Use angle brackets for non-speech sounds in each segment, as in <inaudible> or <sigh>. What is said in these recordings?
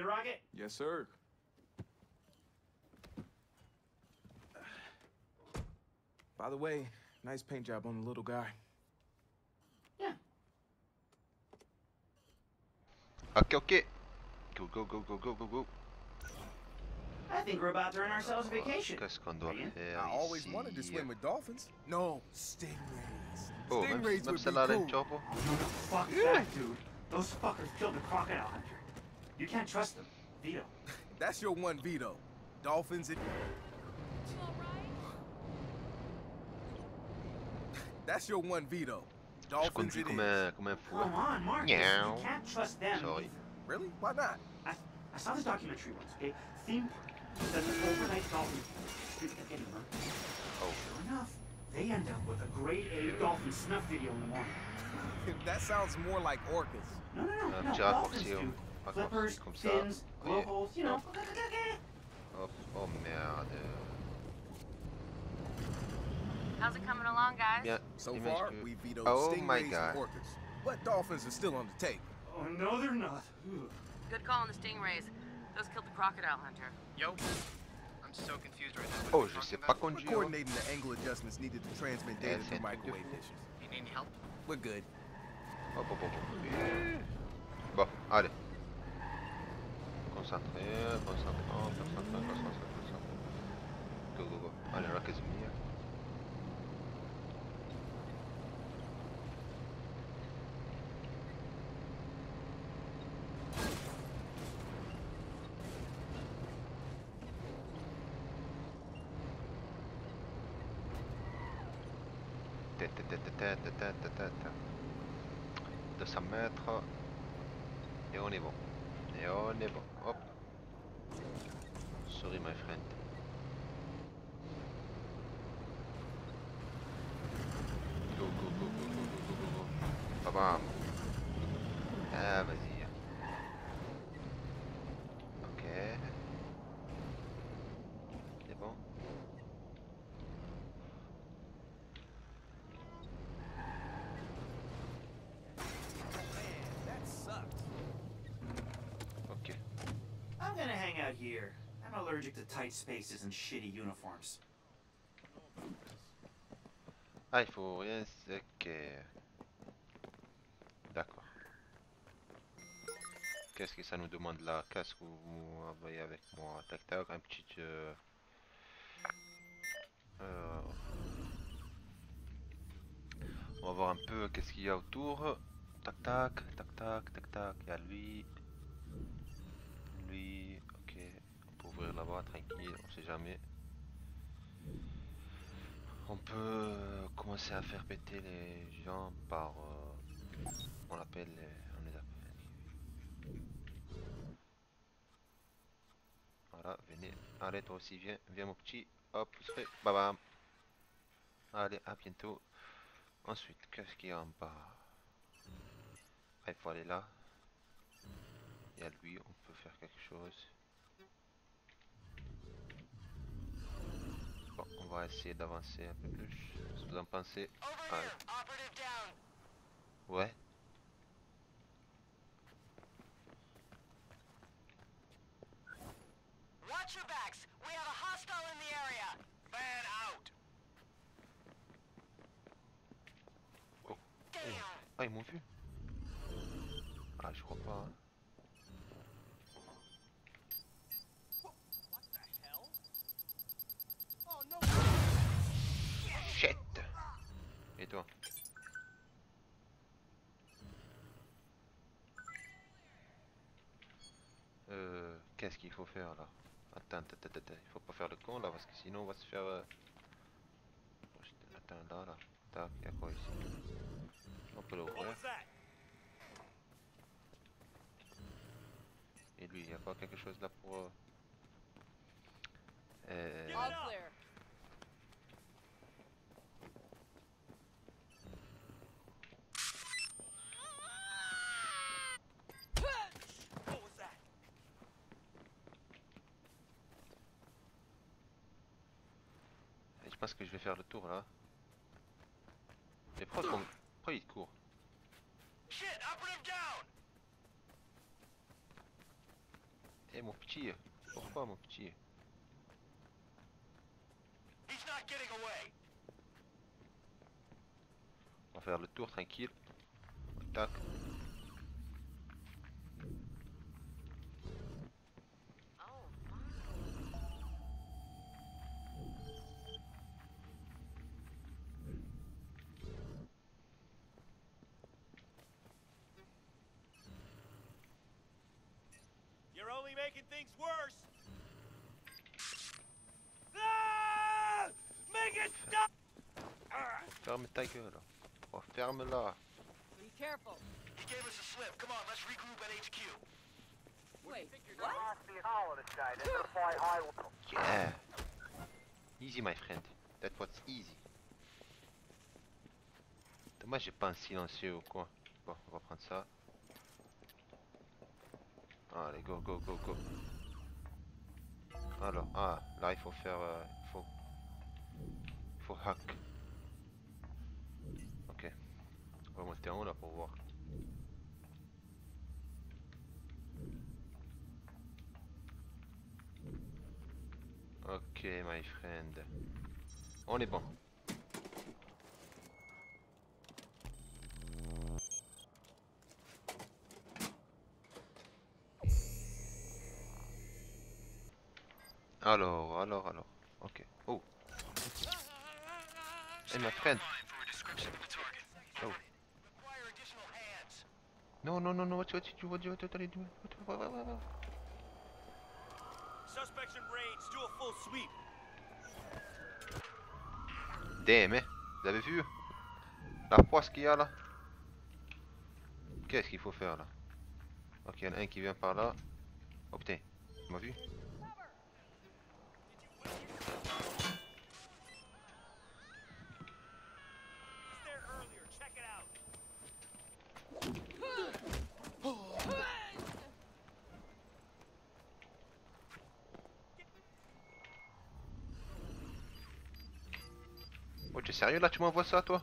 to rock it? Yes, sir. By the way, nice paint job on the little guy. Yeah. Ok, ok. Go, go, go, go, go, go, go. I think we're about to earn ourselves a vacation. Qu'est-ce qu'on doit Ian? faire I always wanted to swim with dolphins. No, stingrays. Oh, même, Stingrays même would be a cool. une turbo Fuck that, dude. Those fuckers killed the crocodile hunter. You can't trust them. Vito. <laughs> That's your one veto. Dolphins. It... That's your one veto. Dolphins. conduis It comme is. un, comme un fou. Come on, Marcus. Meow. You can't trust them. Sorry. Really? Why not? I, I saw this documentary once, okay? Theme park. Says an overnight dolphin. Street kept getting. Oh. Sure enough, they end up with a grade A dolphin snuff video in the morning. <laughs> that sounds more like orcas. No, no, no. Un no dolphins oh. do. Un Flippers, raccourci comme ça. fins, Voyez. blowholes, you know. Hop. Oh, oh merde. How's it coming along, guys? Yeah. So image far, que- we vetoed Oh stingrays my and God. orcas. But dolphins are still on the table. Oh, no, they're not. Good call on the stingrays. Those killed the crocodile hunter. Yo, I'm so confused right now. Oh, je sais pas We're coordinating the angle adjustments needed to transmit data c'est through un truc microwave dishes. You need any help? We're good. Oh, oh, hop, hop, hop, hop. Bon, allez. concentré, concentrant, concentré, concentré. Go, go, go. Allez, De 200 mètres. Et on est bon. Et on est bon. Sorry, my friend. Go, go, go, go, go, go, go, go. go. Ba bam. Ah, vas-y. Ok. C'est bon. Okay. I'm gonna hang out here. Allergic to tight spaces and shitty uniforms. Ah, il faut rien. Ok. D'accord. Qu'est-ce que ça nous demande là? Qu'est-ce que vous envoyez avec moi? Tac tac, un petit. euh, euh, On va voir un peu qu'est-ce qu'il y a autour. Tac tac, tac tac, tac tac. Il y a lui. Lui. Ok. On peut ouvrir là-bas tranquille, on sait jamais. On peut euh, commencer à faire péter les gens par... euh, on appelle les... On les appelle... Voilà, venez. Allez, toi aussi, viens. Viens, mon petit. Hop. Bam, bam. Allez, à bientôt. Ensuite, qu'est-ce qu'il y a en bas? Ah, il faut aller là. Il y a lui, on peut faire quelque chose. Bon, on va essayer d'avancer un peu plus. Vous en pensez. Ouais. Watch your backs. We have a hostile in the area. Fan out. Oh. Ah, ils m'ont vu Ah, je crois pas. hein. Euh, Qu'est-ce qu'il faut faire là? Attends, attends, attends, attends, il faut pas faire le con là parce que sinon on va se faire... Euh... Attends, là, là. Tac, y'a quoi ici? On peut l'ouvrir. Et lui, il a pas quelque chose là pour... Euh... euh pense que je vais faire le tour là. Mais pourquoi, qu'on- pourquoi il court Shit, operative down! Eh mon petit, pourquoi mon petit. On va faire le tour tranquille. Tac. Things worse. Ah! Make it stop! Ferme ta gueule. Oh, ferme-la. Be careful. He gave us a slip. Come on, let's regroup at HQ. Wait, what? Yeah. Easy my friend. That was easy. Dommage j'ai pas un silencieux ou quoi. Bon, on va prendre ça. Allez, go, go, go, go. Alors, ah, là il faut faire... euh, faut... Faut hack. Ok. On va monter en haut là pour voir. Ok, my friend. On est bon. Alors, alors, alors. Ok. Oh. Hey, my friend. Oh. No, no, no, no. What, what, what, what, what, what are you doing? What, what, what, what, what? Suspects in range. Do a full sweep. Damn, hein. Vous avez vu? La poisse qu'il y a là Qu'est-ce qu'il faut faire là? Ok, il y en a un qui vient par là. Oh putain, il m'a vu He's there earlier. Check it out. Oh, tu es sérieux là Tu m'envoies ça toi?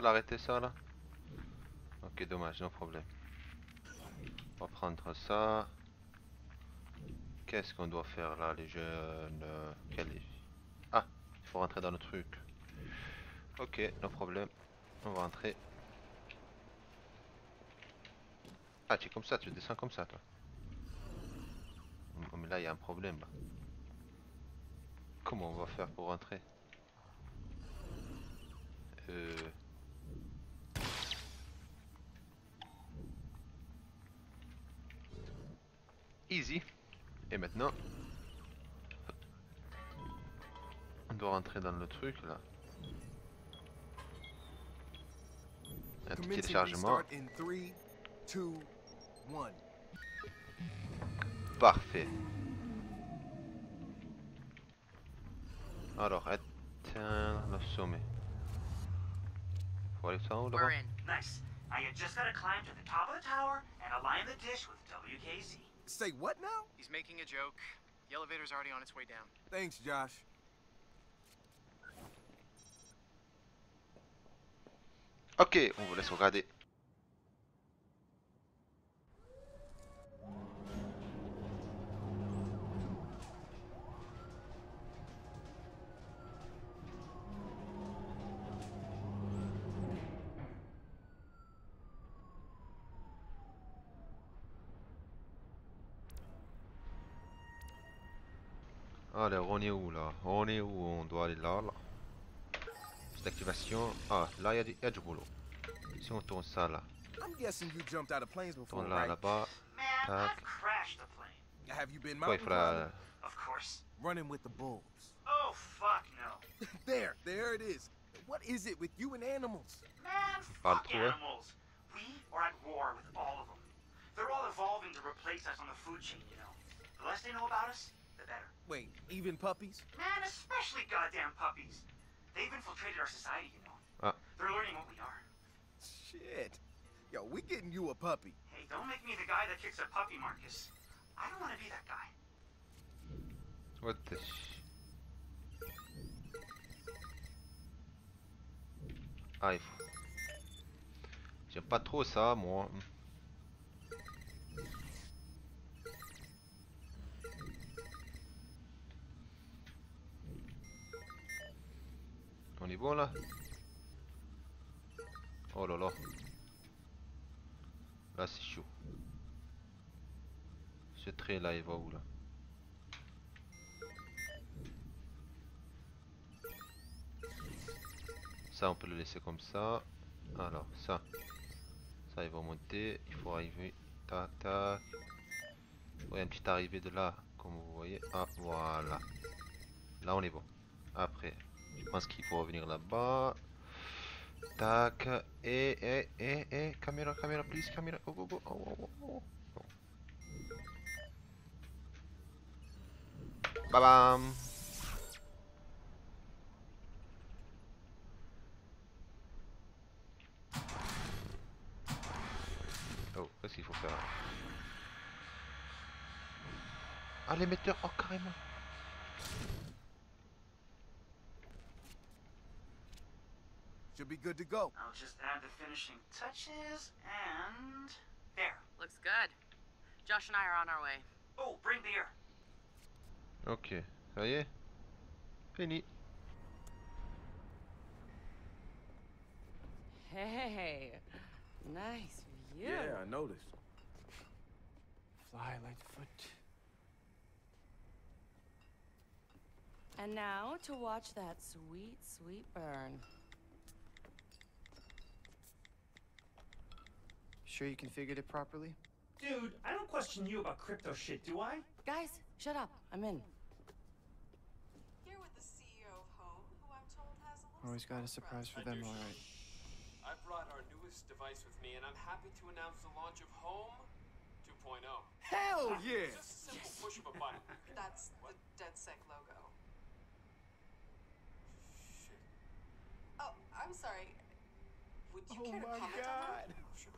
pas l'arrêter ça là? Ok, dommage, non problème. On va prendre ça. Qu'est-ce qu'on doit faire là, les jeunes? Quel est- Ah, il faut rentrer dans le truc. Ok, non problème. On va rentrer. Ah, tu es comme ça, tu descends comme ça, toi. Mais là, il y a un problème. Comment on va faire pour rentrer? Euh... Easy. Et maintenant, on doit rentrer dans le truc là. Un petit téléchargement. restart in 3, 2, 1. Parfait. Alors, atteindre le sommet. Faut aller ça en haut We're là-bas. Nice. Now you just gotta climb to the top of the tower and align the dish with WKZ. Say what now? He's making a joke. The elevator's already on its way down. Thanks, Josh. Ok, on vous laisse regarder. Alors, on est où là On est où On doit aller là, là. Petite activation. Ah, là, il y, a du- y a du boulot. Si on tourne ça là, I'm guessing you jumped out of planes before, tourne là, right? là-bas. Man, Tac. I've the plane. You been Quoi, il mountain faudra... Of course. Running with the bulls. Oh, fuck no. <laughs> there, there it is. What is it with you and animals? Man, fuck animals. We are at war with all of them. They're all evolving to replace us on the food chain, you know. The less they know about us, the better. Wait, even puppies? Man, especially goddamn puppies. They've infiltrated our society, you know. Uh. They're learning what we are. Shit. Yo, we getting you a puppy. Hey, don't make me the guy that kicks a puppy, Marcus. I don't want to be that guy. What the sh... Ah, il faut... J'aime pas trop ça, moi. On est bon là? Oh là là. Là c'est chaud. Ce trait là il va où là? Ça, on peut le laisser comme ça. Alors, ça. Ça, il va monter. Il faut arriver. Tac, tac. Il y a une petite arrivée de là, comme vous voyez. Ah, voilà. Là, on est bon. Après, je pense qu'il faut revenir là-bas. Tac. Et, et, et, et. Caméra, caméra, please. Caméra. Oh, go, go. Oh, oh, oh, oh. Bon. Babam. Oh, qu'est-ce qu'il faut faire Ah, l'émetteur, oh carrément Should be good to go. I'll just add the finishing touches and there. Looks good. Josh and I are on our way. Oh, bring beer. Ok, ça y est Fini Hey, nice view. Yeah, I noticed. Fly Lightfoot. And now to watch that sweet, sweet burn. Sure you configured it properly? Dude, I don't question you about crypto shit, do I? Guys, shut up. I'm in. Here with the CEO of Haum, who I'm told has a Always got a surprise for them, alright. I brought our newest device with me, and I'm happy to announce the launch of Haum 2.0. Hell yeah! Just a simple push of a button. <laughs> That's the DedSec logo. Shit. Oh, I'm sorry. Would you Oh care to my comment on god! that? Oh, shit.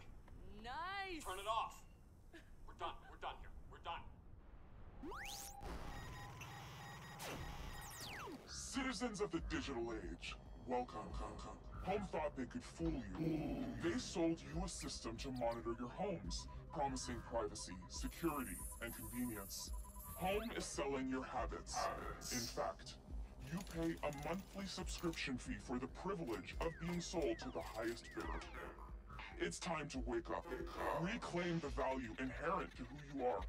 Nice. Turn it off. We're done. We're done here. We're done. Citizens of the digital age, welcome. Haum thought they could fool you. They sold you a system to monitor your homes, promising privacy, security, and convenience. Haum is selling your habits. In fact, you pay a monthly subscription fee for the privilege of being sold to the highest bidder. It's time to wake up. Reclaim the value inherent to who you are.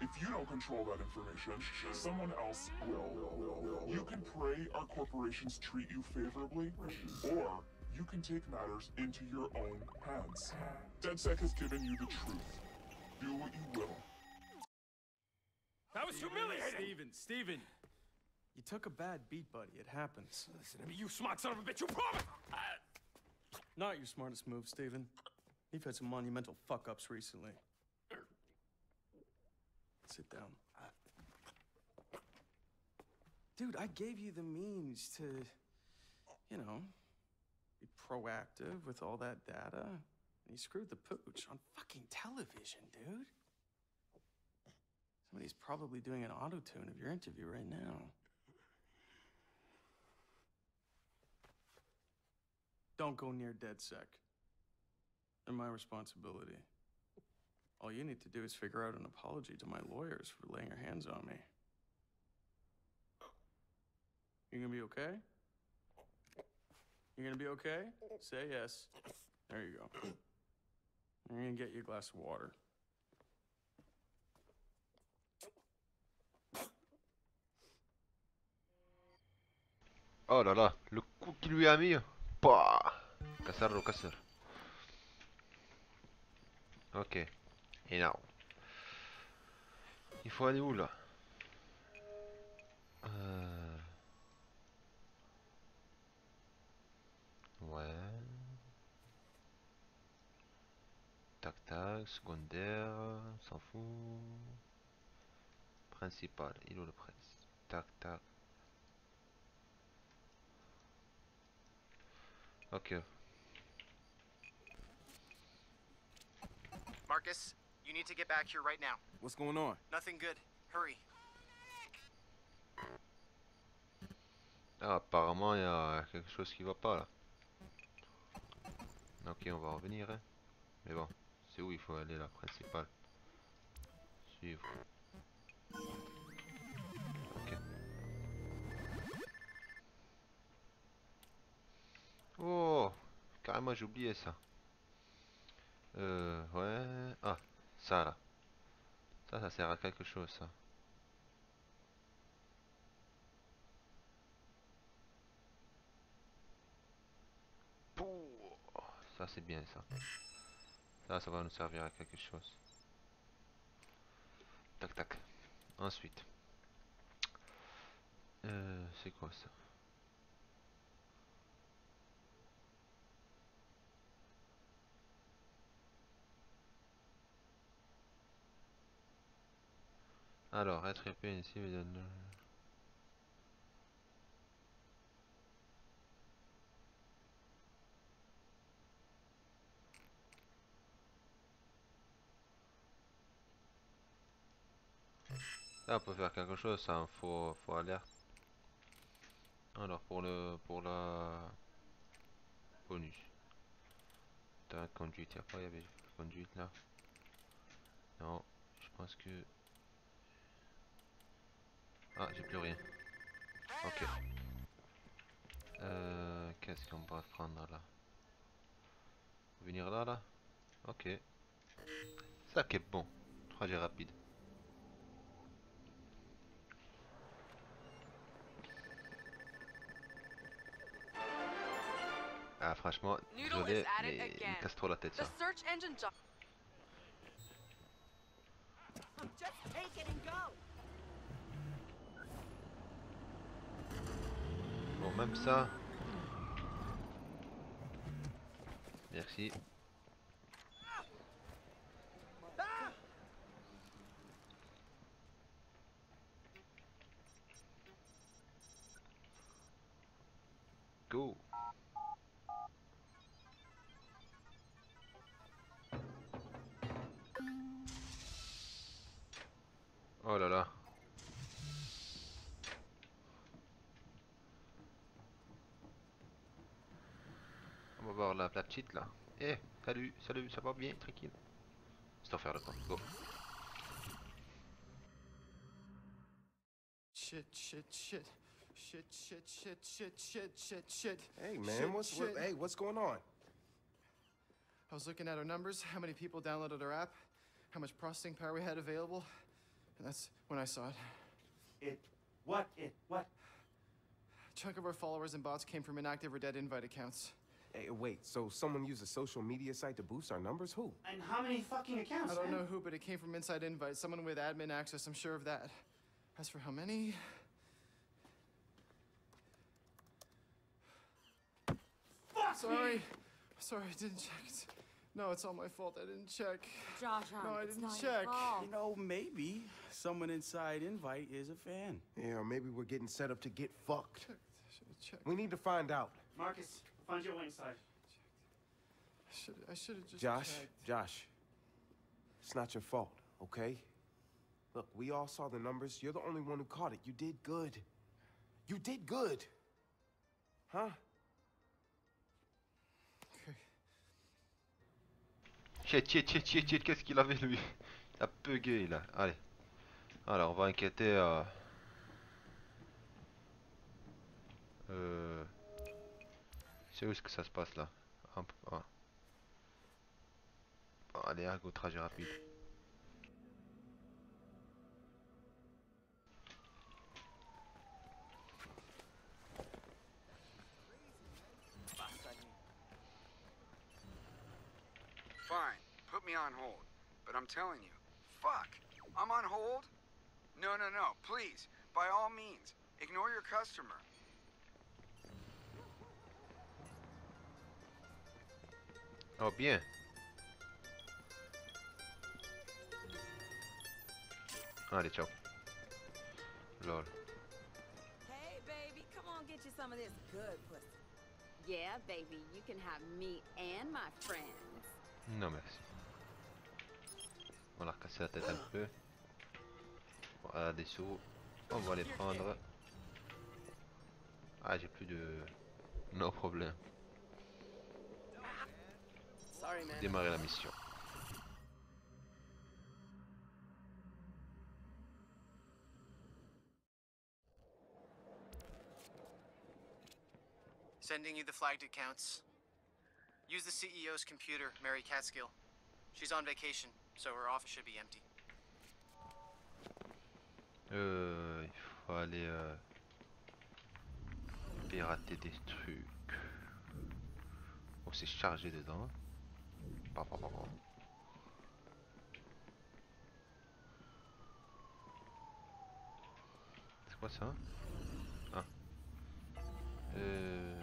If you don't control that information, someone else will. You can pray our corporations treat you favorably, or you can take matters into your own hands. DedSec has given you the truth. Do what you will. That was humiliating! Steven, Steven! You took a bad beat, buddy. It happens. Listen to me, you smart son of a bitch. You promised. Not your smartest move, Steven. You've had some monumental fuck ups recently. Sit down. Dude, I gave you the means to, you know, be proactive with all that data. And he screwed the pooch on fucking television, dude. Somebody's probably doing an auto tune of your interview right now. Don't go near DedSec. They're my responsibility. All you need to do is figure out an apology to my lawyers for laying your hands on me. You gonna be okay? You gonna be okay? Say yes. There you go. I'm gonna get you a glass of water. Oh là là, le coup qu'il lui a mis. Bah Cassarlo, casseur. Ok. Et now? Il faut aller où là? Euh, Ouais. Tac tac, secondaire, on s'en fout. Principal, il est où le prince? Tac tac. Ok. Marcus, you need to get back here right now. What's going on? Nothing good. Hurry. Ah, apparemment il y a quelque chose qui va pas là. Ok, on va revenir. hein. Mais bon, c'est où il faut aller la principale? Suivre. Oh Carrément j'ai oublié ça. Euh, ouais. Ah, ça là. Ça, ça sert à quelque chose ça. Ça c'est bien ça. Ça, ça va nous servir à quelque chose. Tac tac. Ensuite. Euh, c'est quoi ça? Alors, épais ici me donne... Là, on peut faire quelque chose, ça, faut, faut alerte. Alors, pour le, pour la bonus. T'as conduite, y'a pas, il y avait conduite là? Non, je pense que... Ah, j'ai plus rien. Ok. Euh, Qu'est-ce qu'on va prendre là? Venir là, là? Ok. Ça qui est bon. Trajet rapide. Ah franchement, Noodle désolé, is at it mais il me casse trop la tête ça. Just take it and go. Même ça. Merci. Go. Oh là là. Va voir la, la petite là. Eh, salut, salut, ça va bien, tranquille. C'est en faire le temps. Go. Shit, shit, shit. Shit, shit, shit, shit, shit, shit, shit. Hey, man, Shit, what's what, hey, what's going on? I was looking at our numbers, how many people downloaded our app, how much processing power we had available, and that's when I saw it. It. What? It. What? A chunk of our followers and bots came from inactive or dead invite accounts. Hey, wait, so someone used a social media site to boost our numbers? Who? And how many fucking accounts? I don't man? know who, but it came from Inside Invite, someone with admin access, I'm sure of that. As for how many, Fuck sorry. Me. Sorry, I didn't check. It's- No, it's all my fault. I didn't check. Josh, um, No, I it's didn't your check. fault. You know, maybe someone inside Invite is a fan. Yeah, or maybe we're getting set up to get fucked. Should've. We need to find out. Marcus, find your way inside. should I should have just Josh, checked. Josh, it's not your fault, okay? Look, we all saw the numbers. You're the only one who caught it. You did good. You did good. Huh? Shit, shit, shit, shit, shit, qu'est-ce qu'il avait lui Il a bugué là. Allez. Alors, on va inquiéter. Euh... euh... C'est où est-ce que ça se passe là Hop, ah. Bon, allez, un go trajet rapide. Fine, put me on hold. But I'm telling you, fuck, I'm on hold? No, no, no, please, by all means, ignore your customer. Oh bien. Allez, ciao. Lol. Hey, baby, come on, get you some of this good pussy. Yeah, baby, you can have me and my friends. Non merci. On va leur casser la tête un peu. Voilà des sous. On va les prendre. Ah j'ai plus de... No problème. Démarrer la mission. Sending you the flagged accounts. Use the CEO's computer, Mary Catskill. She's on vacation, so her office should be empty. Euh, il faut aller euh, pirater des trucs. Oh, c'est chargé dedans. C'est quoi ça? Ah. Euh...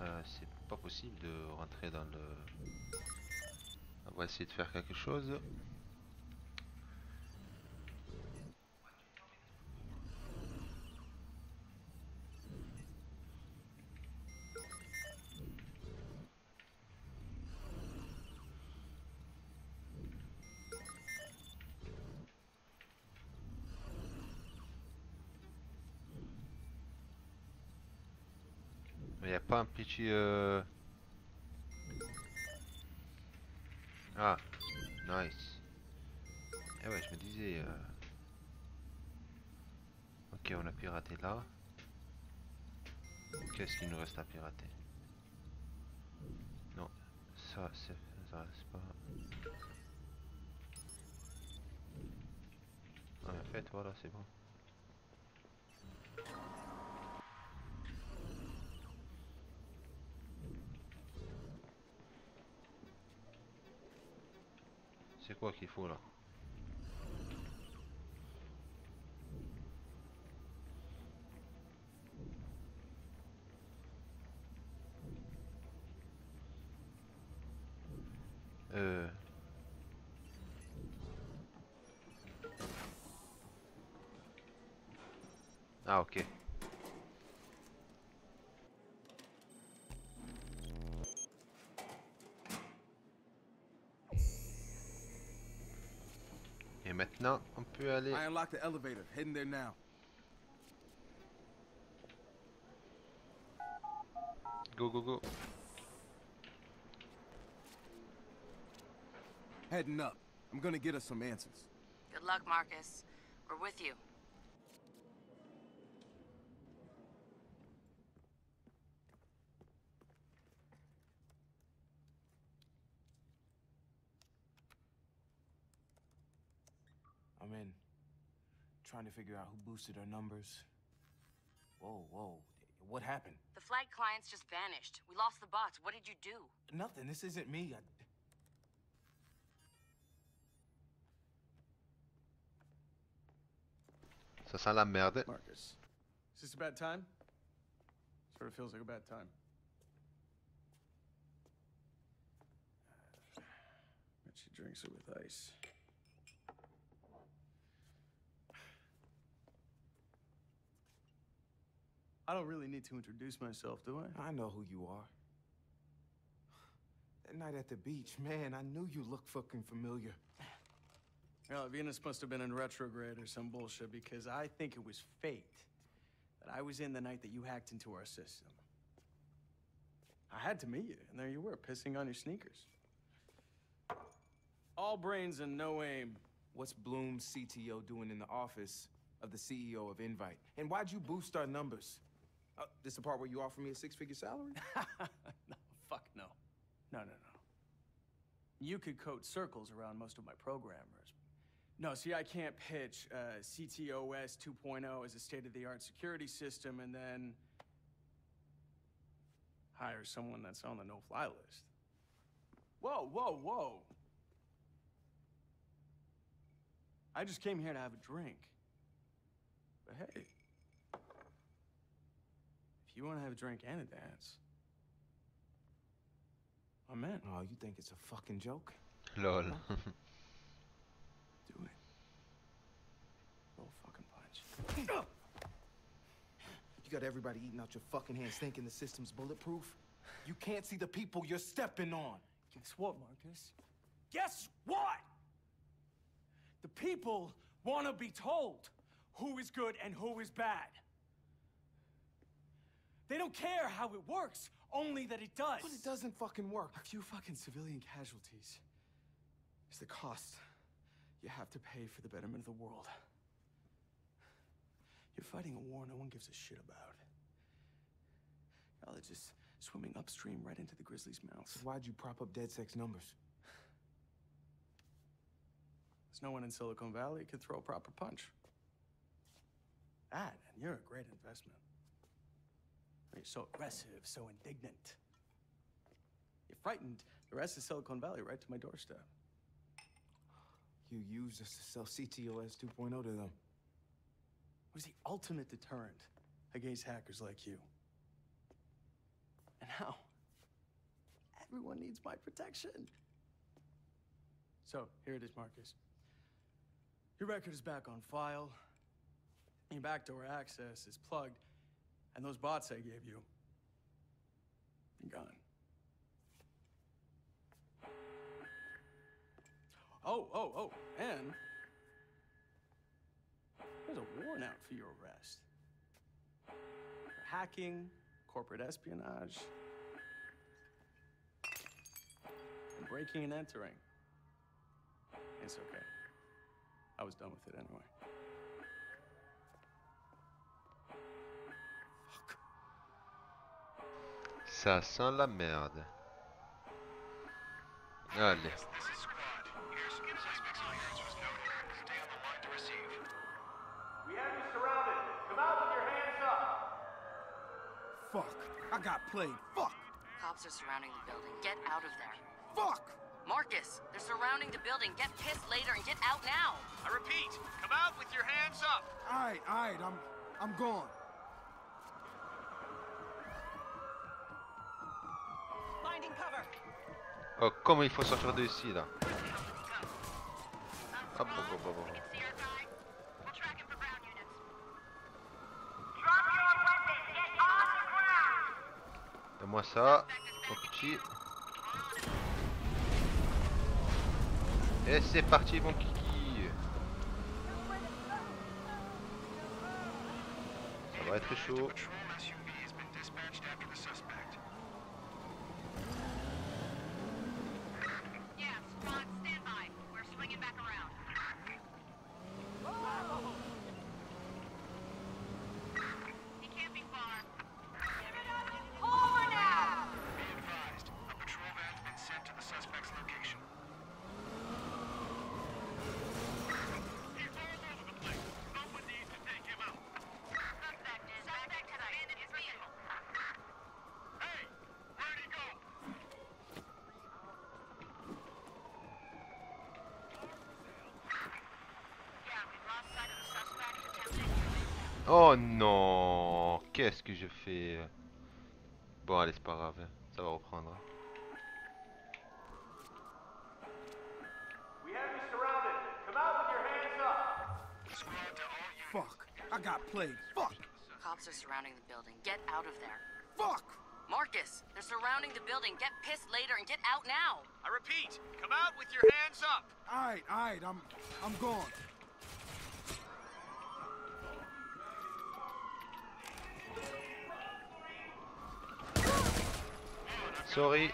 euh, c'est pas possible de rentrer dans le... On va essayer de faire quelque chose. Pas un petit euh... Ah, nice. Eh ouais, je me disais. euh, Ok, on a piraté là. Qu'est-ce qu'il nous reste à pirater Non, ça c'est ça pas. Ah, en fait, voilà, c'est bon. C'est quoi qu'il faut là Euh... Ah ok. Maintenant, on peut aller... I unlocked the elevator. Heading there now. Go, go, go. Heading up. I'm gonna get us some answers. Good luck, Marcus. We're with you. I'm in. Trying to figure out who boosted our numbers. Whoa, whoa. What happened? The flag clients just vanished. We lost the bots. What did you do? Nothing. This isn't me. I... Ça sent la merde. Marcus, is this a bad time? Sort of feels like a bad time. Bet she drinks it with ice. I don't really need to introduce myself, do I? I know who you are. That night at the beach, man, I knew you looked fucking familiar. Well, Venus must have been in retrograde or some bullshit because I think it was fate that I was in the night that you hacked into our system. I had to meet you, and there you were, pissing on your sneakers. All brains and no aim. What's Blume's CTO doing in the office of the CEO of Invite? And why'd you boost our numbers? Uh, this is the part where you offer me a six-figure salary? <laughs> no, fuck no. No, no, no. You could coat circles around most of my programmers. No, see, I can't pitch uh, CTOS 2.0 as a state-of-the-art security system and then hire someone that's on the no-fly list. Whoa, whoa, whoa. I just came here to have a drink. But hey, you want to have a drink and a dance, I'm in. Oh, you think it's a fucking joke? Lol. <laughs> Do it. Roll fucking punch. You got everybody eating out your fucking hands thinking the system's bulletproof? You can't see the people you're stepping on. Guess what, Marcus? Guess what? The people want to be told who is good and who is bad. They don't care how it works, only that it does. But it doesn't fucking work. A few fucking civilian casualties is the cost you have to pay for the betterment of the world. You're fighting a war no one gives a shit about. Y'all are just swimming upstream right into the grizzly's mouth. Why'd you prop up DedSec numbers? There's no one in Silicon Valley who could throw a proper punch. That, and you're a great investment. You're so aggressive, so indignant. You frightened the rest of Silicon Valley right to my doorstep. You used us to sell CTOS 2.0 to them. It was the ultimate deterrent against hackers like you. And now, everyone needs my protection. So, here it is, Marcus. Your record is back on file. Your backdoor access is plugged. And those bots I gave you, gone. Oh, oh, oh, and there's a warrant out for your arrest. For hacking, corporate espionage, and breaking and entering. It's okay. I was done with it anyway. Ça sent la merde. Allez. We have you surrounded. Come out with your hands up. Fuck. I got played. Fuck. Cops are surrounding the building. Get out of there. Fuck. Marcus, they're surrounding the building. Get pissed later and get out now. I repeat, come out with your hands up. All right, all right. I'm, I'm gone. Oh, comment il faut sortir de ici là hop, hop, hop, hop. Donne-moi ça, mon petit. Et c'est parti mon kiki Ça va être chaud. Que je fais euh. Bon allez c'est pas grave, hein. ça va reprendre. hein. We have you surrounded. Come out with your hands up. Fuck. I got played. Fuck. Cops are surrounding the building. Get out of there. Fuck. Marcus, they're surrounding the building. Get pissed later and get out now. I repeat, come out with your hands up. All right, all right, I'm, I'm gone. Sorry.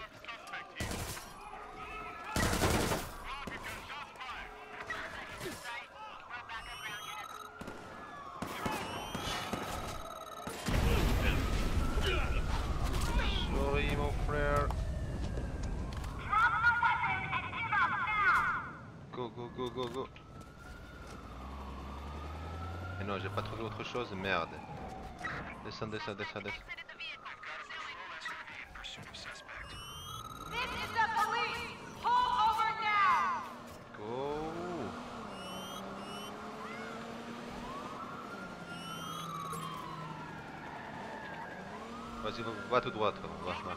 Mon frère. Go go go go go. Mais non, j'ai pas trouvé autre chose, merde. Descends, descends, descends, descends. Vas-y, va, va tout droit, toi. Va, va.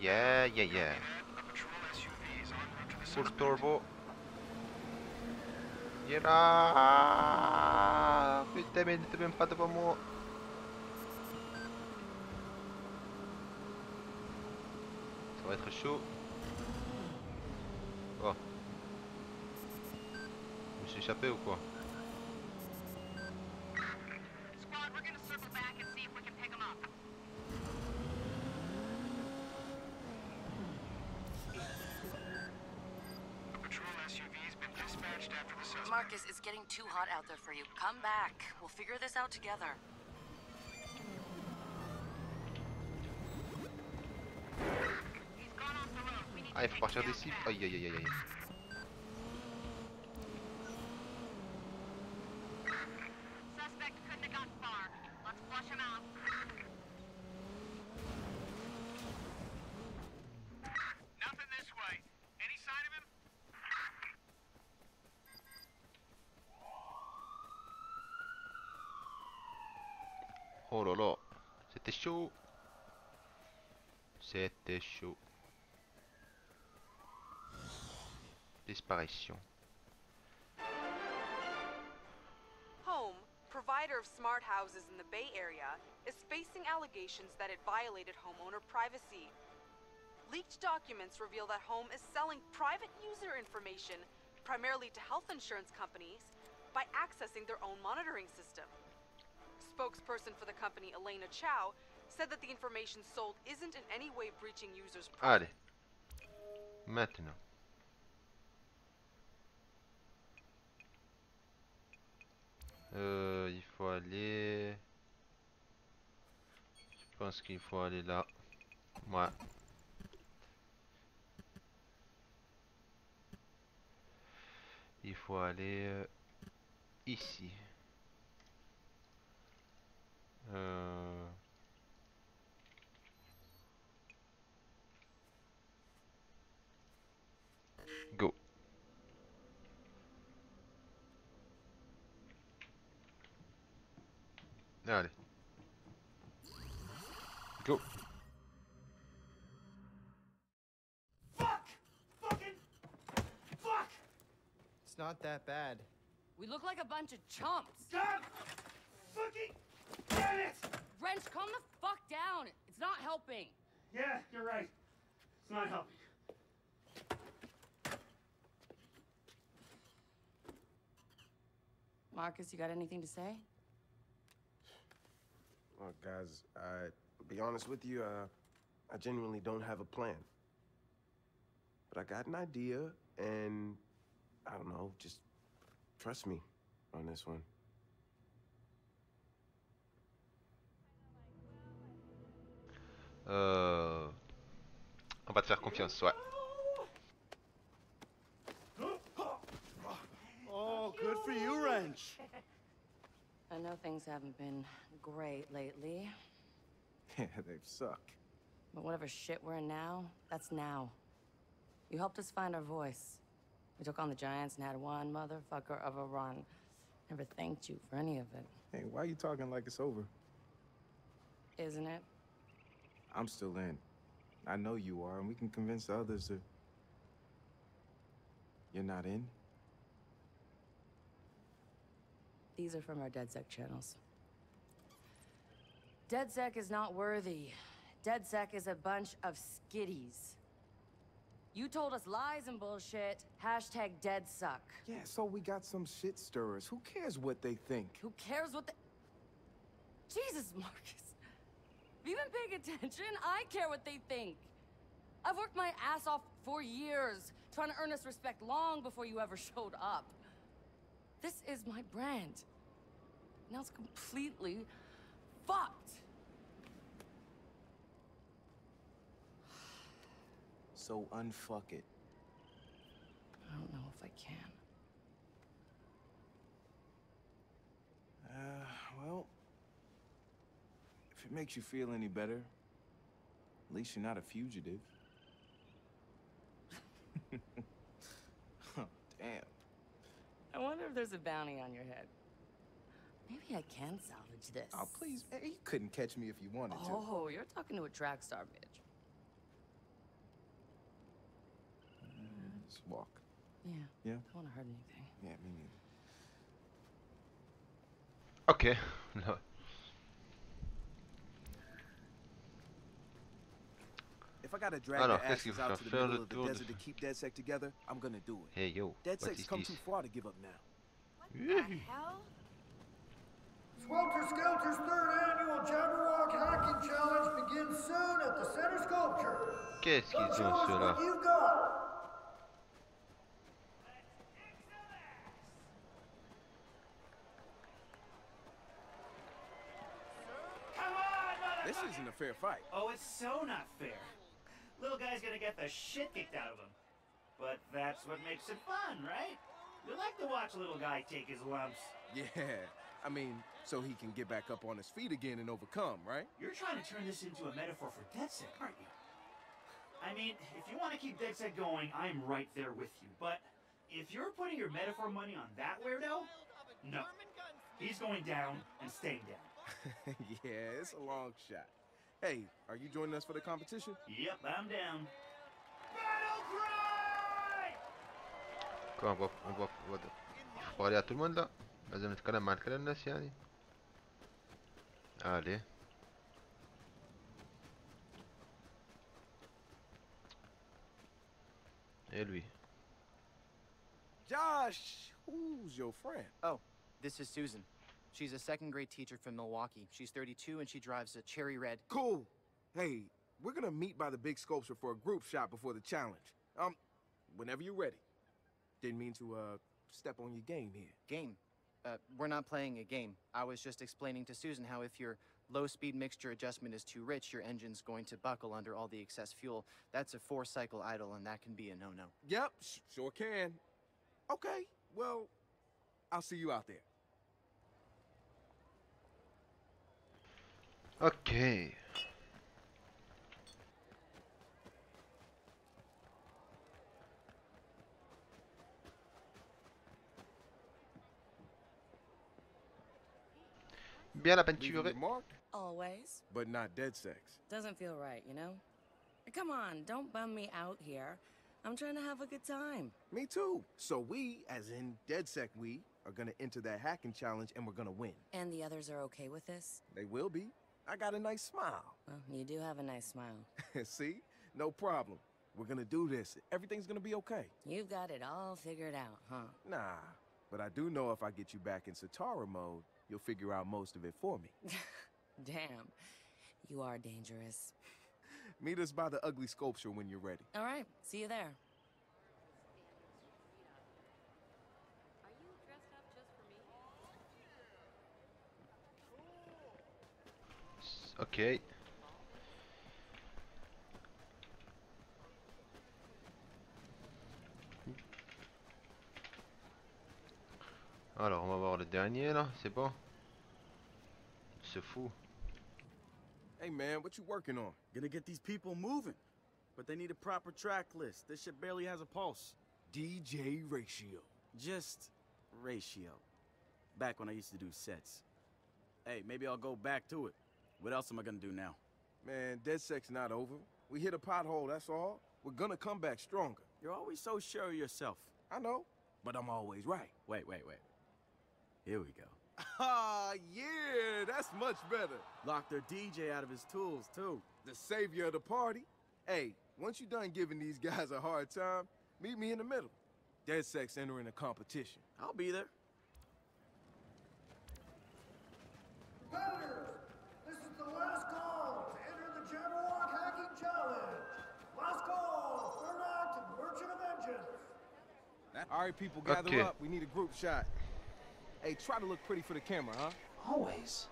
Yeah, yeah, yeah. Full turbo. Ira Putain, mais il n'était même pas devant moi. Ça va être chaud. Oh. Je me suis échappé ou quoi Squad, we're gonna circle back and see if we can pick them up. Marcus, it's getting too hot for you. Come back. We'll figure this out together. Ah, il faut partir d'ici. Aïe aïe aïe aïe aïe. Suspect couldn't have got far. Let's flush him out. Nothing this way. Any sign of him? Oh là là. C'était chaud. C'était chaud. Disparition. Haum, provider of smart houses in the Bay Area, is facing allegations that it violated homeowner privacy. Leaked documents reveal that Haum is selling private user information, primarily to health insurance companies, by accessing their own monitoring system. Spokesperson for the company, Elena Chow, said that the information sold isn't in any way breaching users' Allez. Maintenant. Euh, il faut aller... Je pense qu'il faut aller là. Ouais. Il faut aller euh, ici. Euh... Go. Allez. Go. Fuck! Fucking... Fuck! It's not that bad. We look like a bunch of chumps. God fucking damn it! Wrench, calm the fuck down. It's not helping. Yeah, you're right. It's not helping. Marcus, you got anything to say? Look, guys, I be honest with you, uh, I genuinely don't have a plan. But I got an idea, and I don't know, just trust me on this one. Euh... On va te faire confiance, ouais. Oh, good for you, Wrench. I know things haven't been great lately, <laughs> Yeah, they've sucked. but whatever shit we're in now, that's now. You helped us find our voice. We took on the Giants and had one motherfucker of a run. Never thanked you for any of it, Hey, why are you talking like it's over? isn't it? I'm still in. I know you are, and we can convince the others to. You're not in? These are from our DedSec channels. DedSec is not worthy. DedSec is a bunch of skiddies. You told us lies and bullshit. Hashtag DeadSuck. Yeah, so we got some shit stirrers. Who cares what they think? Who cares what the... Jesus, Marcus. Have you been paying attention? I care what they think. I've worked my ass off for years, trying to earn us respect long before you ever <laughs> showed up. This is my brand. Now it's completely fucked. So unfuck it. I don't know if I can. Uh, well, if it makes you feel any better, at least you're not a fugitive. Damn. I wonder if there's a bounty on your head. Maybe I can salvage this. Oh, please. Hey, you couldn't catch me if you wanted to. Oh, you're talking to a track star, bitch. Mm, just walk. Yeah. Yeah? Don't want to hurt anything. Yeah, me neither. Ok. <laughs> No. If I gotta drag Alors, their qu'est-ce qu'il asses out to the middle of the desert to keep DedSec together, I'm gonna do it. Hey yo, what DedSec's come this? too far to give up now. Hell? Swelter Skelter's third annual Jabberwock Hacking Challenge begins soon at the Center Sculpture. Qu'est-ce qu'ils ont us ceux-là what you've got. Come on, motherfucker! This isn't a fair fight. Oh, it's so not fair. Little guy's gonna get the shit kicked out of him. But that's what makes it fun, right? We like to watch a little guy take his lumps. Yeah, I mean, so he can get back up on his feet again and overcome, right? You're trying to turn this into a metaphor for DedSec, aren't you? I mean, if you want to keep DedSec going, I'm right there with you. But if you're putting your metaphor money on that weirdo, no. He's going down and staying down. <laughs> yeah, it's a long shot. Hey, are you joining us for the competition? Yep, I'm down. Quoi, on va, on va, on va parler à tout le monde là لازم نتكلم مع كل الناس يعني allez Et lui Josh, who's your friend? Oh, this is Susan. She's a second grade teacher from Milwaukee. She's 32 and she drives a cherry red. Cool. Hey, we're gonna meet by the big sculpture for a group shot before the challenge. Um, whenever you're ready. Didn't mean to, uh, step on your game here. Game. Uh, we're not playing a game. I was just explaining to Susan how if your low speed mixture adjustment is too rich, your engine's going to buckle under all the excess fuel. That's a four cycle idle, and that can be a no no. Yep, sh- sure can. Okay, well, I'll see you out there. Ok. Bien la peinture. Leaving your mark, Always. but not DedSec. Doesn't feel right, you know? Come on, don't bum me out here. I'm trying to have a good time. Me too. So we, as in dead DedSec we, are gonna enter that hacking challenge and we're gonna win. And the others are okay with this? They will be. I got a nice smile. Well, you do have a nice smile. <laughs> See? No problem. We're gonna do this. Everything's gonna be okay. You've got it all figured out, huh? Nah, but I do know if I get you back in Sitara mode, you'll figure out most of it for me. <laughs> Damn. You are dangerous. Meet us by the ugly sculpture when you're ready. All right, see you there. Ok. Alors, on va voir le dernier là, c'est bon C'est fou. Hey man, what you working on? Gonna get these people moving. But they need a proper track list. This shit barely has a pulse. DJ Ratio. Just ratio. Back when I used to do sets. Hey, maybe I'll go back to it. What else am I gonna do now? Man, DedSec's not over. We hit a pothole, that's all. We're gonna come back stronger. You're always so sure of yourself. I know, but I'm always right. Wait, wait, wait. Here we go. Ah, yeah, that's much better. Locked their DJ out of his tools, too. The savior of the party. Hey, once you're done giving these guys a hard time, meet me in the middle. DedSec entering a competition. I'll be there. Competitors, this is the last call to enter the Jabberwock Hacking Challenge. Last call, Third Act and Merchant of Vengeance. All right, people, gather Okay. up. We need a group shot. Hey, try to look pretty for the camera, huh? Always.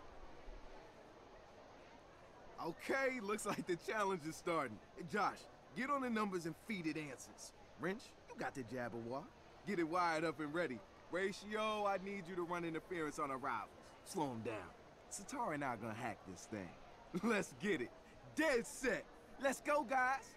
Okay, <laughs> looks like the challenge is starting. Hey, Josh, get on the numbers and feed it answers. Wrench, you got the Jabberwock. Get it wired up and ready. Ratio, I need you to run interference on arrivals. Slow them down. Sitara and I are gonna hack this thing. <laughs> Let's get it. DedSec. Let's go, guys.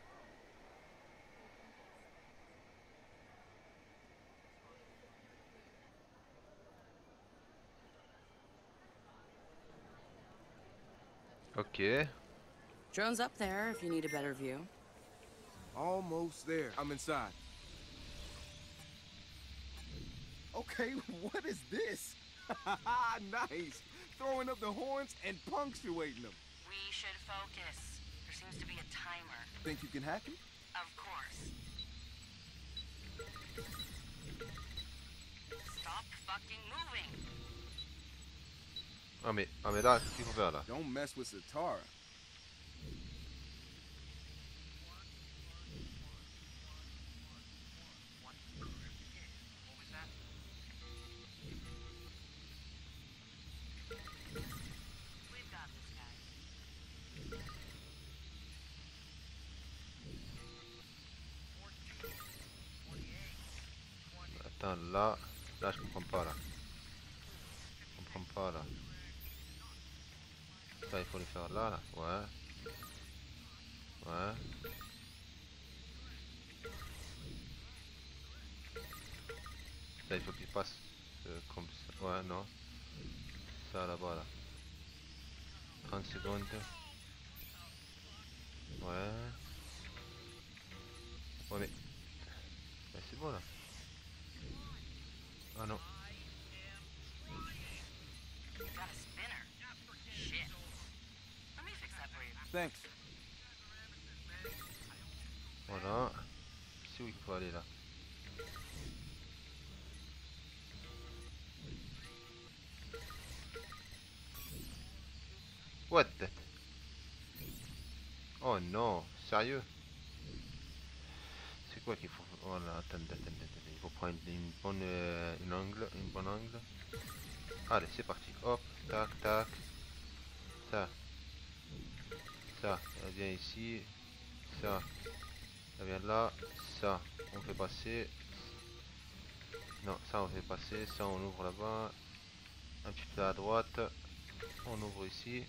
Ok. Drone's up there if you need a better view. Almost there. I'm inside. Okay, <laughs> what is this? <laughs> nice. Throwing up the horns and punctuating them. We should focus. There seems to be a timer. Think you can hack him? Of course. Stop fucking moving. Ah mais, ah mais là, qu'est-ce qu'il faut faire là Don't mess with Sitara. We've got this, guys. Attends, là, Il faut le faire là, là. Ouais. Ouais. Ça il faut qu'il passe euh, comme ça. Ouais, non. Ça là-bas là. 30 secondes. Ouais. Ouais mais... mais c'est bon là. Ah non. Voilà. C'est où il faut aller là What. Oh non, sérieux C'est quoi qu'il faut... Voilà, attendez, attendez, attendez. Il faut prendre une bonne... euh, une angle, une bonne angle. Allez, c'est parti. Hop, tac, tac. Ça. Elle vient ici. Ça. Ça vient là. Ça, on fait passer. Non, ça on fait passer. Ça, on ouvre là-bas. Un petit peu à droite. On ouvre ici.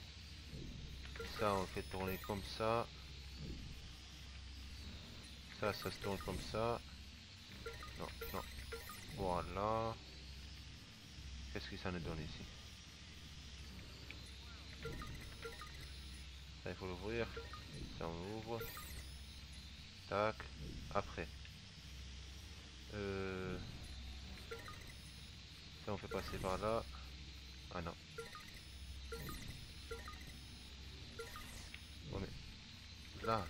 Ça, on fait tourner comme ça. Ça, ça se tourne comme ça. Non, non. Voilà. Qu'est-ce que ça nous donne ici? Il faut l'ouvrir. Ça, on ouvre. Tac. Après. Euh... Ça, on fait passer par là. Ah non. Oh mais... Là.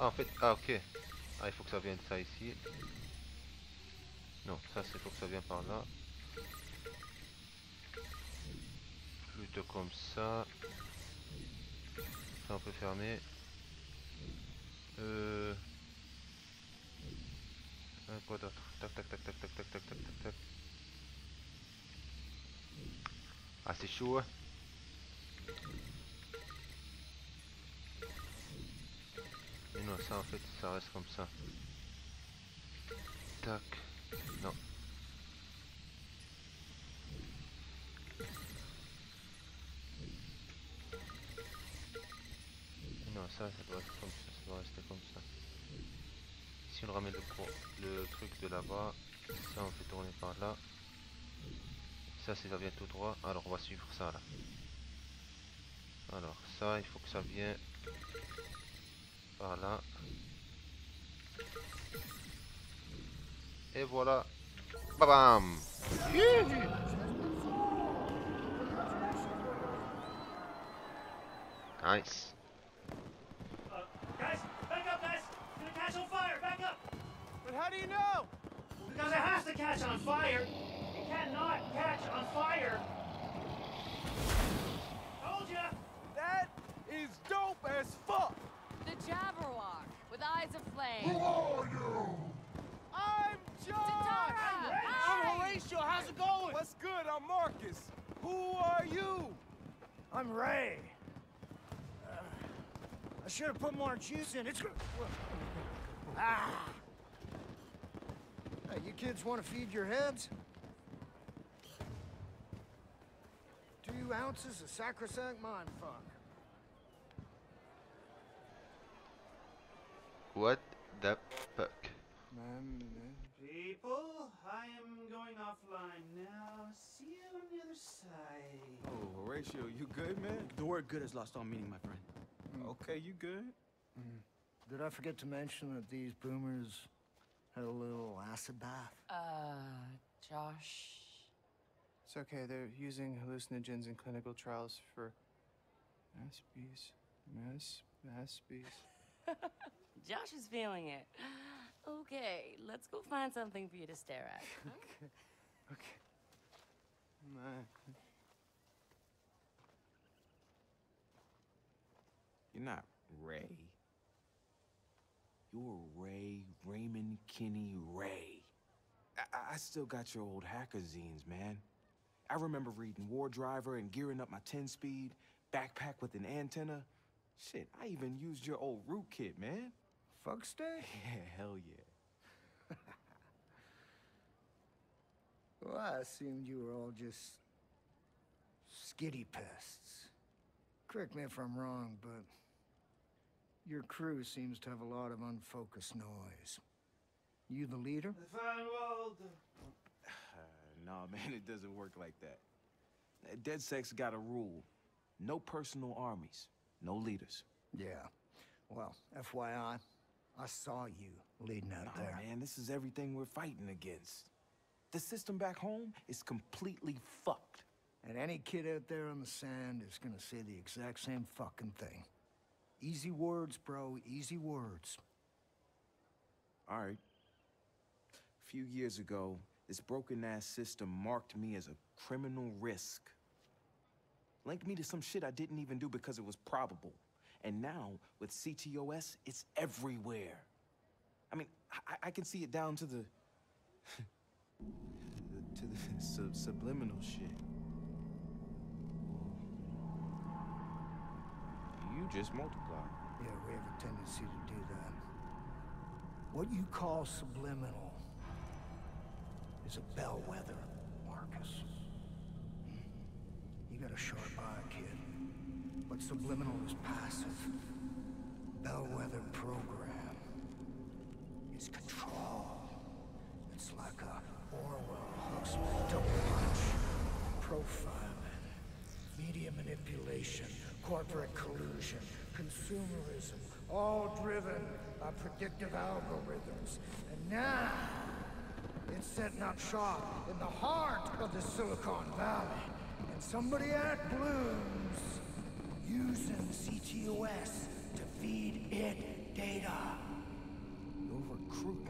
Ah en fait, ah ok. Ah il faut que ça vienne ça ici. Non, ça c'est faut que ça vienne par là. Plutôt comme ça. Ça on peut fermer. Euh... euh, quoi d'autre? Tac tac tac tac tac tac tac tac tac tac. Ah c'est chaud hein non ça en fait ça reste comme ça. Tac. Ça ça doit être comme ça, ça doit rester comme ça. Si on ramène le, truc de là-bas, ça on fait tourner par là. Ça ça vient tout droit, alors on va suivre ça là. Alors ça il faut que ça vienne par là. Et voilà. Bam Nice. How do you know? Because it has to catch on fire! It cannot catch on fire! Told ya! That is dope as fuck! The Jabberwock with eyes of flame. Who are you? I'm John! Tatara! I'm Horatio, how's it going? What's good? I'm Marcus. Who are you? I'm Ray. Uh, I should have put more juice in. It's. Ah! Hey, you kids want to feed your heads? Two ounces of sacrosanct mind fuck. What the fuck? People, I am going offline now. See you on the other side. Oh, Horatio, you good, man? The word good has lost all meaning, my friend. Hmm. Okay, you good? Hmm. Did I forget to mention that these boomers had a little acid bath? Uh, Josh. It's okay. They're using hallucinogens in clinical trials for maspies. Mas maspies. <laughs> Josh is feeling it. Okay, let's go find something for you to stare at. <laughs> okay. Okay. My. You're not Ray. You're Ray, Raymond Kinney Ray. I, I- still got your old hacker zines, man. I remember reading War Driver and gearing up my 10 speed, backpack with an antenna. Shit, I even used your old root kit, man. Fuck stay? <laughs> Yeah, hell yeah. <laughs> Well, I assumed you were all just skiddie pests. Correct me if I'm wrong, but your crew seems to have a lot of unfocused noise. You the leader? Fine, well, <sighs> no, man, it doesn't work like that. Dead DedSec's got a rule. No personal armies, no leaders. Yeah. Well, FYI, I saw you leading out Nah, there. man, this is everything we're fighting against. The system back home is completely fucked. And any kid out there on the sand is gonna say the exact same fucking thing. Easy words, bro, easy words. All right. A few years ago, this broken ass system marked me as a criminal risk. Linked me to some shit I didn't even do because it was probable. And now, with CTOS, it's everywhere. I mean, I, I can see it down to the. <laughs> to the <laughs> sub subliminal shit. You just multiplied. Yeah, we have a tendency to do that. What you call subliminal is a bellwether, Marcus. Hmm? You got a sharp eye, kid. But subliminal is passive. Bellwether program is control. It's like a Orwell Huxley double punch. Profiling, media manipulation, corporate collusion, consumerism, all driven by predictive algorithms. And now, it's setting up shop in the heart of the Silicon Valley. And somebody at Blume's using CTOS to feed it data. You're recruiting.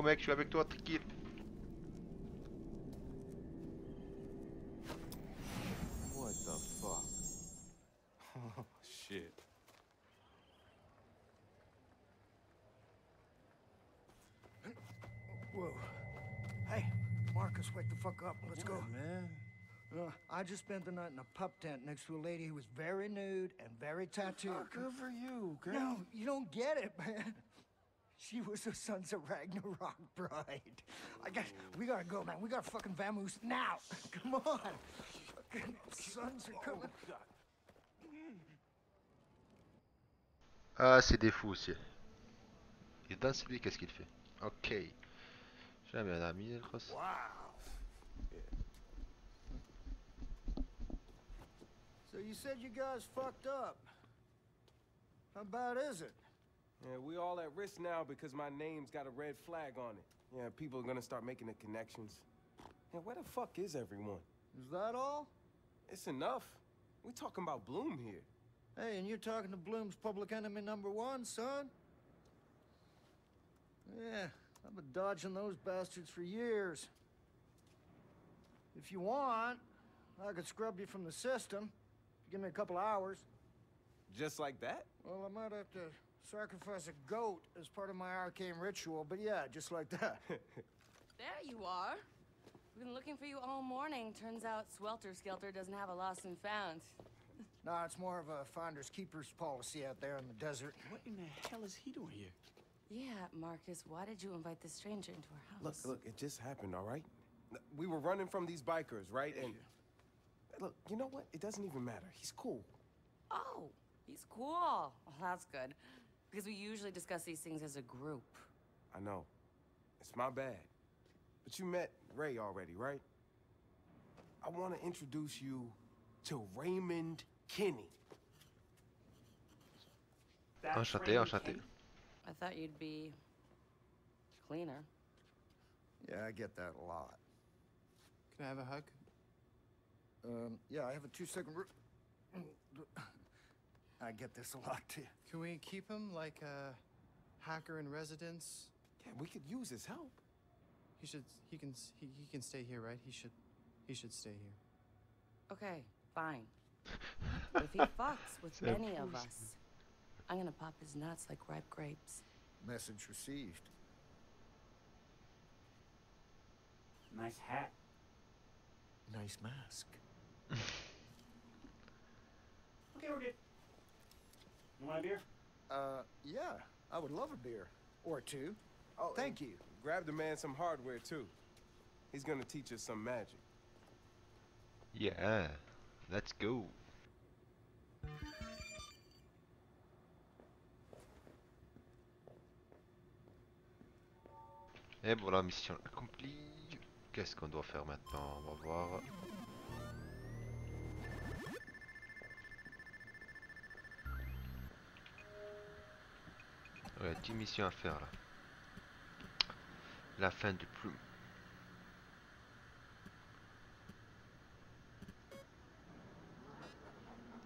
C'est bon mec, je suis avec toi, tranquille. What the fuck? Oh, shit. Whoa. Hey, Marcus, wake the fuck up. Let's go. man. Uh, I just spent the night in a pup tent next to a lady who was very nude and very tattooed. good for you, girl. No, you don't get it, <laughs> man. She was the Sons of Ragnarok bride. I got. We gotta go, man. We gotta fucking vamoose now. <laughs> Come on. Fucking sons are coming. Ah, c'est des fous aussi. Et dans celui, qu'est-ce qu'il fait Ok. Jamais un ami, le cross. Wow. So you said you guys fucked up. How bad is it? Yeah, we all at risk now because my name's got a red flag on it. Yeah, people are gonna start making the connections. Yeah, where the fuck is everyone? Is that all? It's enough. We're talking about Blume here. Hey, and you're talking to Blume's public enemy number one, son? Yeah, I've been dodging those bastards for years. If you want, I could scrub you from the system. Give me a couple hours. Just like that? Well, I might have to sacrifice a goat as part of my arcane ritual, but yeah, just like that. <laughs> There you are. We've been looking for you all morning. Turns out Swelter Skelter doesn't have a lost and found. <laughs> no, it's more of a finder's keeper's policy out there in the desert. What in the hell is he doing here? Yeah, Marcus, why did you invite this stranger into our house? Look, look, it just happened, all right? We were running from these bikers, right? And look, you know what? It doesn't even matter. He's cool. Oh, he's cool. Well, that's good. Because we usually discuss these things as a group. I know. It's my bad. But you met Ray already, right? I want to introduce you to Raymond Kinney. Enchanté, enchanté. I thought you'd be cleaner. Yeah, I get that a lot. Can I have a hug? Um, yeah, I have a two-second... I get this a lot, too. Can we keep him like a hacker in residence? Yeah, we could use his help. He should. He can. He, he can stay here, right? He should. He should stay here. Okay, fine. <laughs> If he fucks with C'est any of us, I'm gonna pop his nuts like ripe grapes. Message received. Nice hat. Nice mask. <laughs> Okay, we're good. You want a beer? Uh, yeah, I would love a beer. Or two. Oh, Thank you. Grab the man some hardware, too. He's gonna teach us some magic. Yeah, let's go. Et voilà, mission accomplie. Qu'est-ce qu'on doit faire maintenant On va voir. Ouais, 10 missions à faire là. La fin du plume.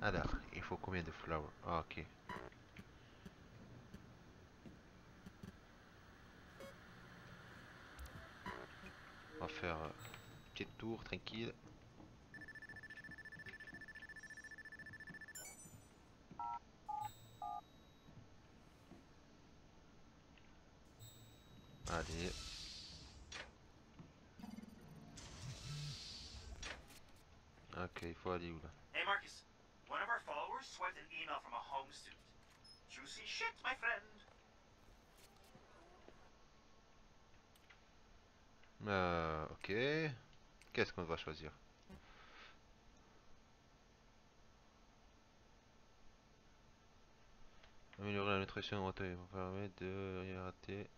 Alors, il faut combien de flowers? Ah, ok. On va faire euh, un petit tour tranquille. Allez. Ok, il faut aller où là? Hey, Marcus. One of our followers swiped an email from a home student. Juicy shit, my friend. Euh, ok. Qu'est-ce qu'on va choisir? Améliorer la nutrition auto pour permettre de rater.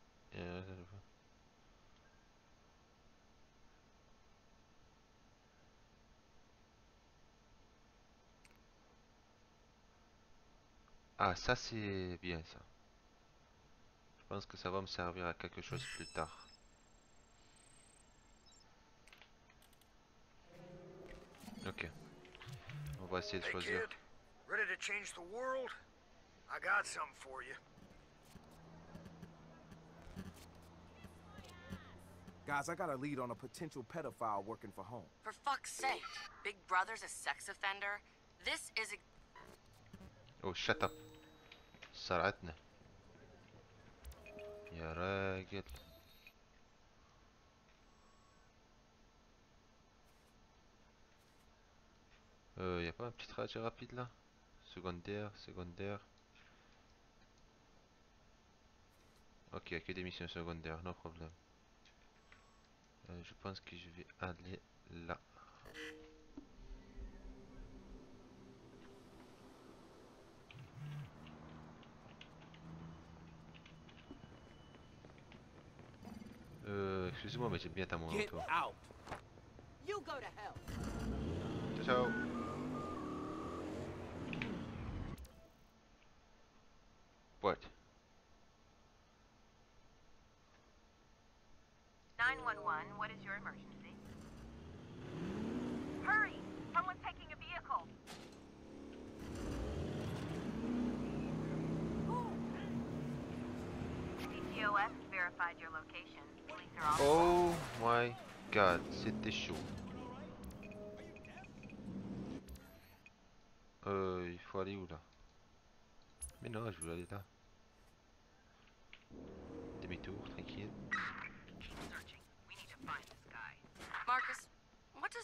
Ah, ça c'est bien ça. Je pense que ça va me servir à quelque chose plus tard. Ok. On va essayer de choisir. Ready to change the world? I got something for you. Guys, I got a lead on a potential pedophile working for home. For fuck's sake, Big Brother's a sex offender? This is a Oh, shut up. سرعتنا. يا راجل. Euh, y a pas un petit trajet rapide là Secondaire, secondaire. Ok, il n'y a que des missions secondaires, no problème. Euh, je pense que je vais aller là. Euh, excusez-moi, mais j'ai bien ta mon Get auto. out. You go to hell. Ciao, ciao. 911, what is your emergency? Hurry! Someone's taking a vehicle! CTOS verified your location. Police are on Oh my god, c'était chaud. Euh, il faut aller où là Mais non, je veux aller là. Demi-tour, tranquille. Marcus, what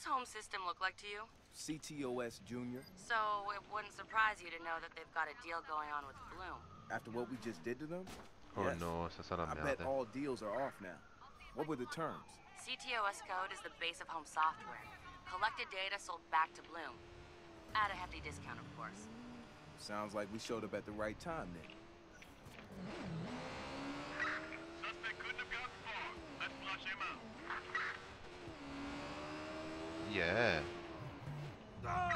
does Haum system look like to you? CTOS Junior. So it wouldn't surprise you to know that they've got a deal going on with Blume. After what we just did to them? Oh Yes. non, ça sent la I merde. bet all deals are off now. What were the terms? CTOS code is the base of Haum software. Collected data sold back to Blume. At a hefty discount, of course. Sounds like we showed up at the right time then. Yeah. Us.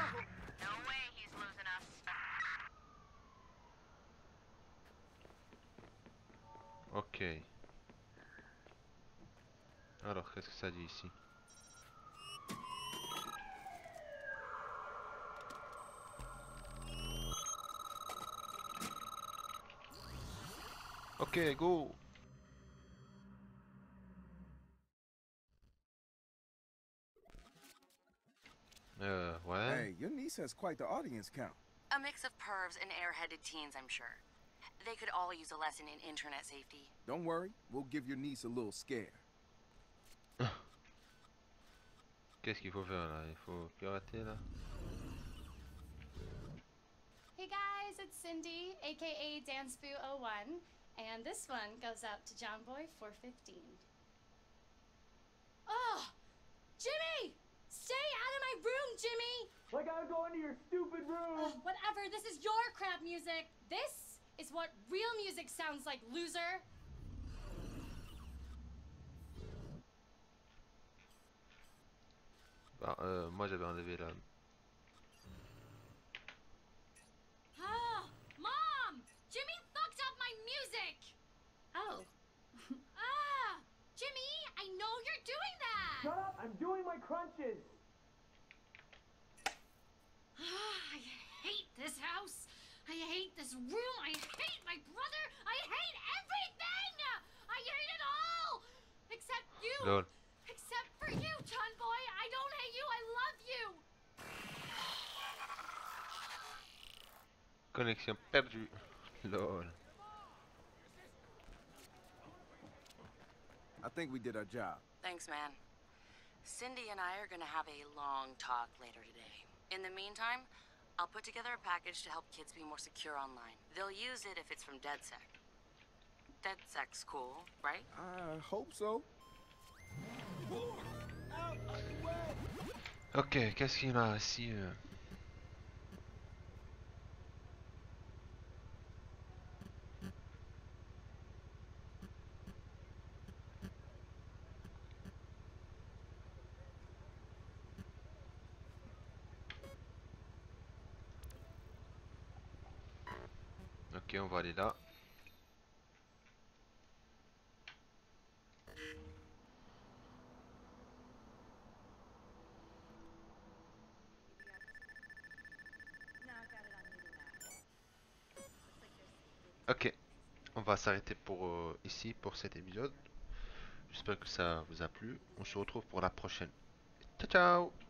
Ok. Alors, qu'est-ce que ça dit ici Ok, go Euh, ouais. Hey, your niece has quite the audience count. A mix of pervs and airheaded teens, I'm sure. They could all use a lesson in internet safety. Don't worry, we'll give your niece a little scare. <sighs> Qu'est-ce qu'il faut faire là Il faut pirater là Hey guys, it's Cindy, aka DanceFoo01, and this one goes out to JohnBoy415. Oh! Jimmy! Stay out of my room, Jimmy! Like I'm going to your stupid room! Ugh, whatever, this is your crap music. This is what real music sounds like, loser. Bah, euh, moi j'avais enlevé la... Ah! Mom! Jimmy fucked up my music! Oh. <laughs> ah! Jimmy, I know you're doing that! Shut up! I'm doing my crunches! Ah, I hate this house. I hate this room. I hate my brother. I hate everything. I hate it all. Except you. Lol. Except for you, John Boy. I don't hate you. I love you. Connexion perdue. Lol. I think we did our job. Thanks, man. Cindy and I are gonna have a long talk later today. In the meantime, I'll put together a package to help kids be more secure online. They'll use it if it's from DedSec. DedSec's cool, right? I hope so. Ok, qu'est-ce qu'il y a ici euh là. Ok, on va s'arrêter pour euh, ici pour cet épisode. J'espère que ça vous a plu. On se retrouve pour la prochaine. Ciao ciao